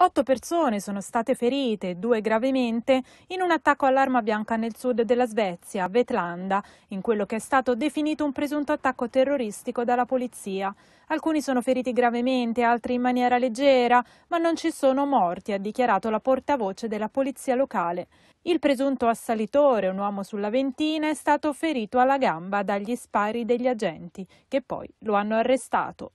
Otto persone sono state ferite, due gravemente, in un attacco all'arma bianca nel sud della Svezia, a Vetlanda, in quello che è stato definito un presunto attacco terroristico dalla polizia. Alcuni sono feriti gravemente, altri in maniera leggera, ma non ci sono morti, ha dichiarato la portavoce della polizia locale. Il presunto assalitore, un uomo sulla ventina, è stato ferito alla gamba dagli spari degli agenti, che poi lo hanno arrestato.